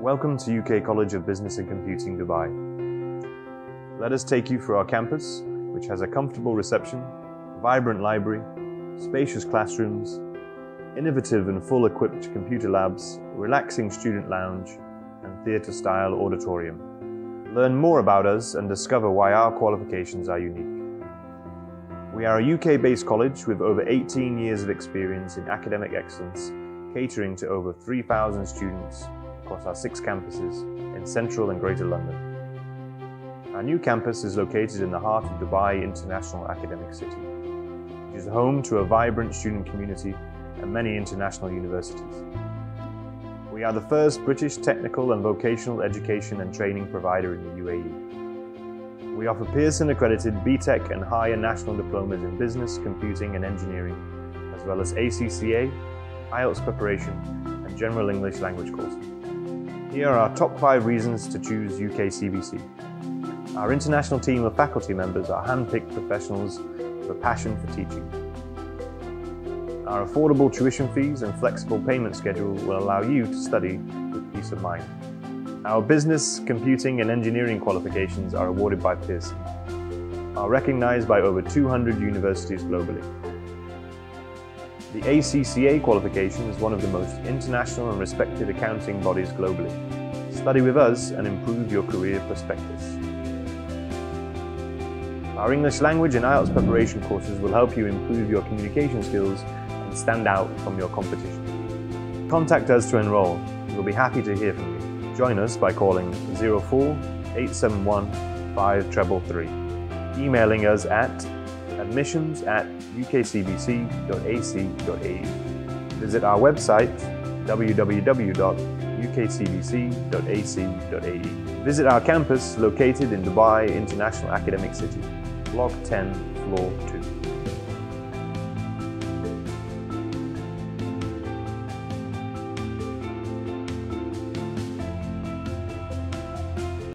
Welcome to UK College of Business and Computing Dubai. Let us take you through our campus, which has a comfortable reception, vibrant library, spacious classrooms, innovative and full equipped computer labs, relaxing student lounge, and theatre style auditorium. Learn more about us and discover why our qualifications are unique. We are a UK based college with over 18 years of experience in academic excellence, catering to over 3,000 students across our six campuses in central and greater London. Our new campus is located in the heart of Dubai International Academic City, which is home to a vibrant student community and many international universities. We are the first British technical and vocational education and training provider in the UAE. We offer Pearson accredited BTEC and higher national diplomas in business, computing and engineering, as well as ACCA, IELTS preparation and general English language courses. Here are our top five reasons to choose UK CBC. Our international team of faculty members are hand-picked professionals with a passion for teaching. Our affordable tuition fees and flexible payment schedule will allow you to study with peace of mind. Our business, computing and engineering qualifications are awarded by Pearson, are recognized by over 200 universities globally. The ACCA qualification is one of the most international and respected accounting bodies globally. Study with us and improve your career prospectus. Our English language and IELTS preparation courses will help you improve your communication skills and stand out from your competition. Contact us to enrol. We'll be happy to hear from you. Join us by calling 04 871 5333, emailing us at admissions at ukcbc.ac.ae. Visit our website www.ukcbc.ac.ae. Visit our campus located in Dubai International Academic City, Block 10, Floor 2.